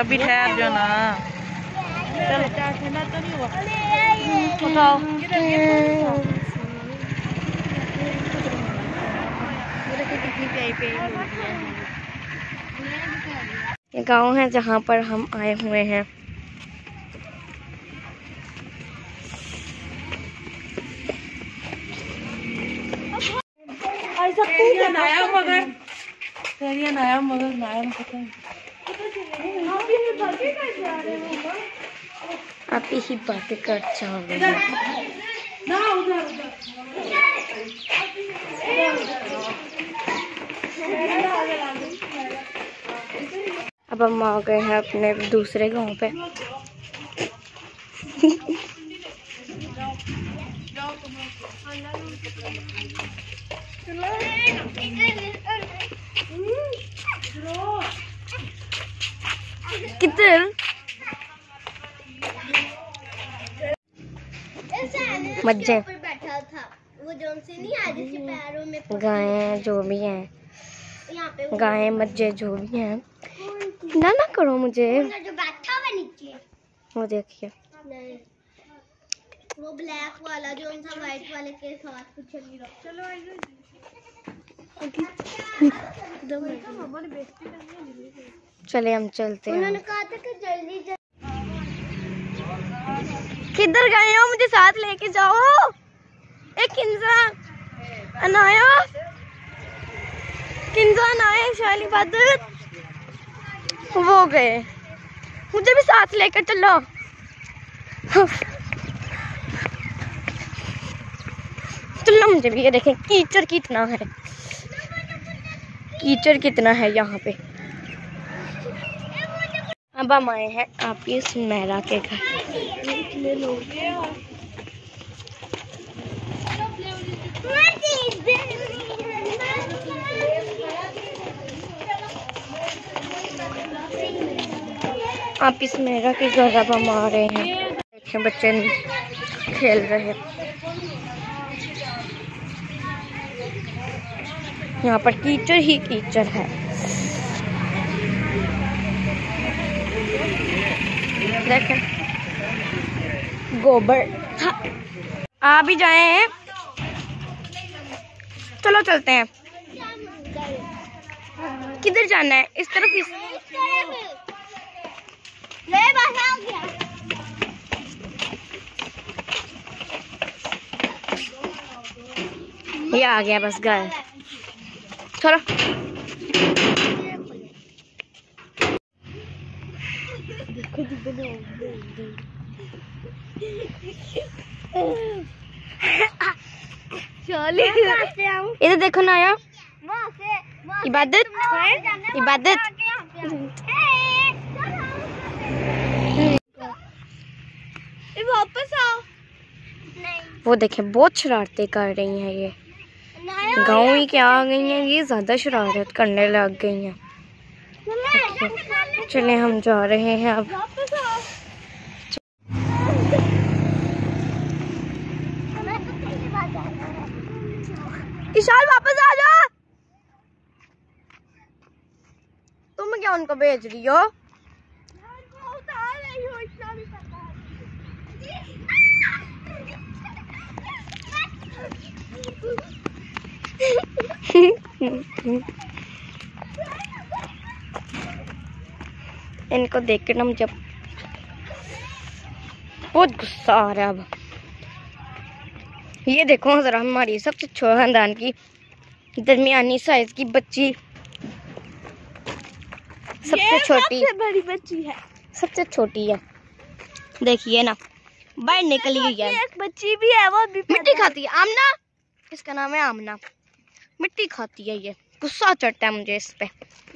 अभी ठहर जो ना। चलो ठंडा तो नहीं हुआ। उठाओ। ये गाँव है जहाँ पर हम आए हुए हैं। मगर। तेरिया नाया मगर नाया पता है आप ही बातें कर चाहोगे ना उधर उधर। अब हम आ गए हैं अपने दूसरे गाँव पे। मज्जे बैठा था वो जो से नहीं आ जिसके पैरों में गायें जो भी हैं। यहाँ पे वो गायें मज्जे जो भी हैं। ना ना करो मुझे। जो बैठा हुआ नीचे वो देखिए। वो ब्लैक वाला जो उनका व्हाइट वाले के साथ कुछ नहीं रहा चलो चले हम चलते उन्होंने हैं कहा था कि जल्दी जल्दी किधर गए हो? मुझे साथ लेके जाओ। एक इंसान अनाया। किंसान आए शाली बहादुर। वो गए। मुझे भी साथ लेकर चलो। चलो मुझे भी ये देखें कीचड़ कितना है। कीचड़ कितना है यहाँ पे? अब हम आए हैं आपकी सुनहरा के घर। आप इस मेरा के घर अब हम आ रहे हैं। देखें बच्चे खेल रहे हैं। यहाँ पर कीचड़ ही कीचड़ है। गोबर। आ भी जाए हैं। चलो चलते हैं। किधर जाना है? इस तरफ़ इस गया ये आ गया बस घर चलो इधर देखो। ना से इबादत? इबादत? वापस आओ। वो देखे बहुत शरारतें कर रही हैं ये। गाँव ही क्या आ गई हैं? ये ज़्यादा शरारत करने लग गई हैं। चले, हम जा रहे हैं अब। ईशान वापस आ जा। तुम क्या उनको भेज रही हो? इनको देख के ना मुझे बहुत गुस्सा आ रहा है अब। ये देखो जरा हमारी सबसे छोटे खानदान की दरमियानी साइज़ की बच्ची। सबसे छोटी। बड़ी बच्ची है। सबसे छोटी है। देखिए ना बाहर निकली हुई है। एक बच्ची भी है वो भी मिट्टी खाती है। आमना इसका नाम है? आमना। मिट्टी खाती है ये। गुस्सा चढ़ता है मुझे इस पे।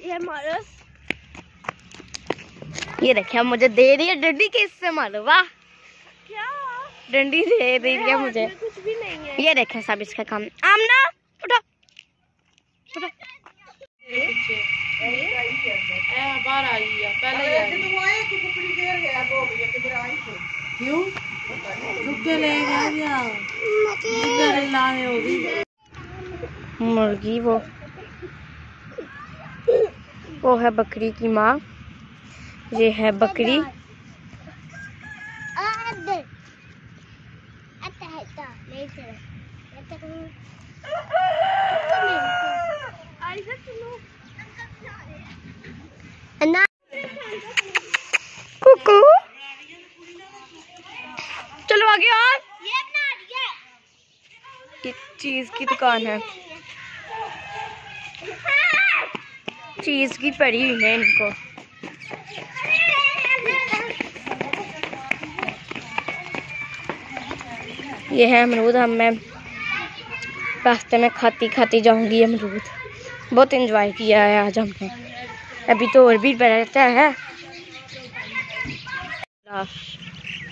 ये ये देखिए अब मुझे दे रही है डंडी के इससे मारो वाह। क्या? डंडी दे रही है मुझे। कुछ भी नहीं है। ये देखें सब इसका काम। आमना उठो। उठो। है ही क्यों? मुर्गी वो। वो है बकरी की माँ। ये है बकरी। ये चीज़ की दुकान है। चीज़ की पड़ी हुई है इनको। ये है अमरूद। हम मैं रास्ते में खाती खाती जाऊँगी अमरूद। बहुत इंजॉय किया है आज हमने। अभी तो और भी रहता है।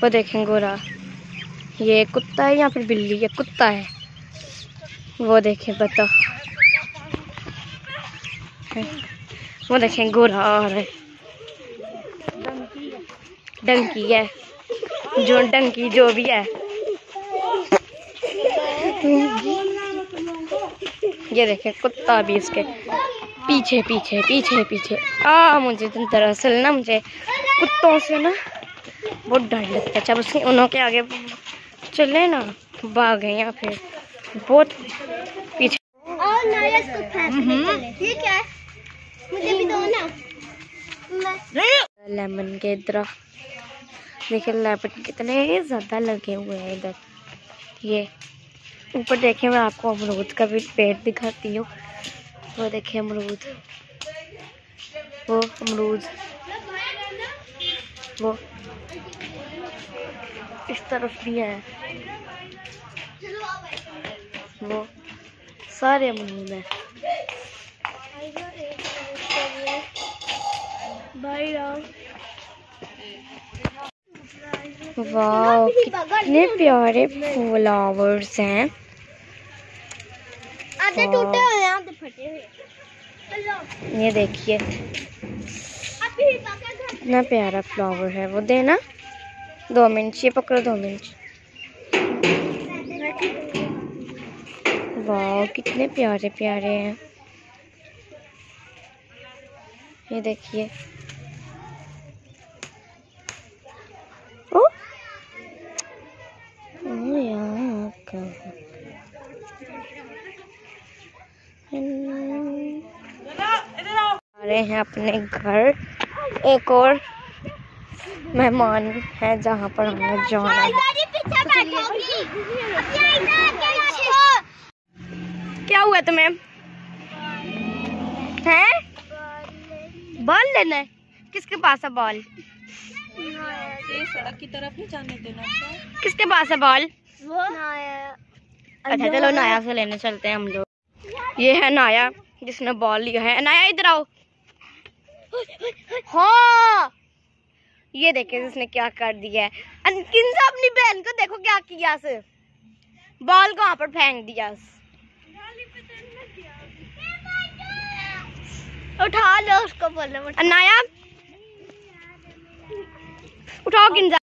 वो देखें गोरा। ये कुत्ता है या फिर बिल्ली? है कुत्ता है। वो देखें बता वो देखें गोरा आ रहा है डंकी है। जो डंकी, जो भी है। ये देखें, कुत्ता भी इसके पीछे पीछे पीछे पीछे। आ, मुझे दरअसल ना, मुझे कुत्तों से ना बहुत डर लगता है। जब उसके उन्हों के आगे चले ना, भागे या फिर बहुत पीछे। और इसको फेंकने ठीक है। मुझे भी दो ना। लेमन के दरख्त देखिए लेमन कितने ज़्यादा लगे हुए हैं इधर। ये ऊपर देखें मैं आपको अमरूद का भी पेड़ दिखाती हूँ। वो देखें अमरूद। वो अमरूद। वो इस तरफ़ भी है। वो सारे अमरूद हैं वाह कितने प्यारे फ्लावर्स हैं। आधे टूटे हुए हैं आधे फटे हुए। ये देखिए। कितना प्यारा फ्लावर है वो देना। दो मिनट ये पकड़ो दो मिनट वाह कितने प्यारे प्यारे हैं। ये देखिए। ओ कहाँ रहे हैं अपने घर। एक और मेहमान है जहाँ पर हमें जाना है। क्या हुआ तुम्हें? हैं? बॉल लेना है? किसके पास है बॉल सड़क की तरफ़ नहीं जाने देना किसके पास है बॉल अच्छा चलो नाया से लेने चलते हैं हम लोग। ये है नाया, जिसने बॉल लिया है। नाया, इधर आओ। हाँ! ये देखे जिसने क्या कर दिया है। किनसे अपनी बहन को देखो क्या किया से बॉल को वहाँ पर फेंक दिया। उठा लो उसको बोलो नाया उठाओ किंजा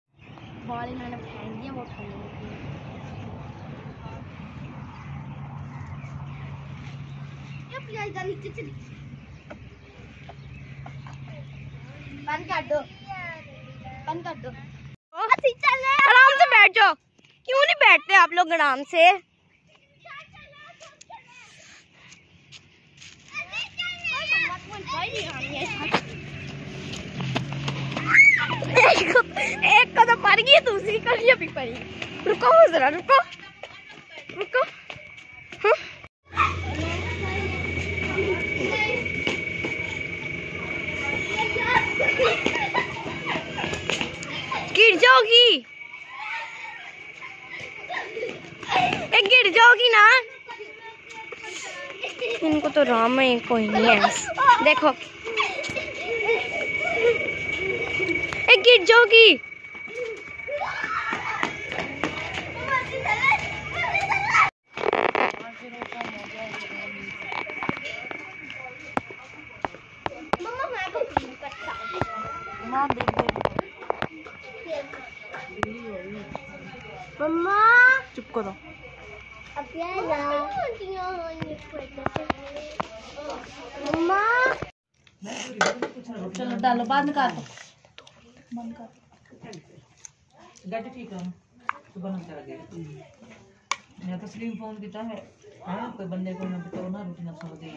बॉल इन्होंने फेंक दिया वो उठा नीचे चली। बंद कर दो। बंद कर दो। आराम से बैठ जाओ। क्यों नहीं बैठते आप लोग आराम से? एक को तो पड़ गई दूसरी को ये भी पड़ी। रुको, जरा रुको। रुको। हाँ? गिर जाओगी। गिर जाओगी ना। इनको तो राम में कोई नहीं है। देखो। एक गिर जाओगी मम्मा मैं को कट्टा माँ देख देख मम्मा चुप करो अब यार बंद कर। बंद कर। ठीक है। तो बंद कर दे मैं तो फ़ोन किया है हाँ कोई बंदे को बताओ ना रोटी ना सो दे।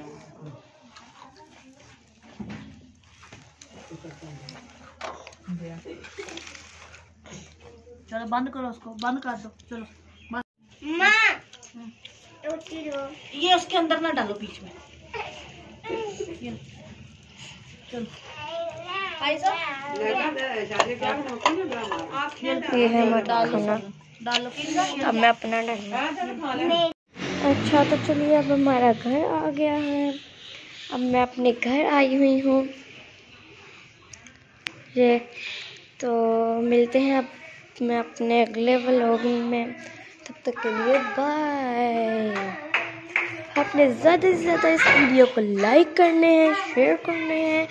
चलो बंद करो उसको। बंद कर दो। चलो। हम्म। ये उसके अंदर ना डालो बीच में। चलो। ये है हमारा खाना। अब मैं अपना डालूँगा। अच्छा तो चलिए अब हमारा घर आ गया है। अब मैं अपने घर आई हुई हूँ। ये तो मिलते हैं अब। मैं अपने अगले व्लॉग में। तब तक के लिए बाय आपने ज़्यादा से ज़्यादा इस वीडियो को लाइक करने हैं शेयर करने हैं।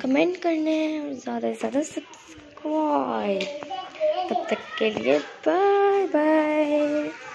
कमेंट करने हैं और ज़्यादा से ज़्यादा सब्सक्राइब तब तक के लिए बाय बाय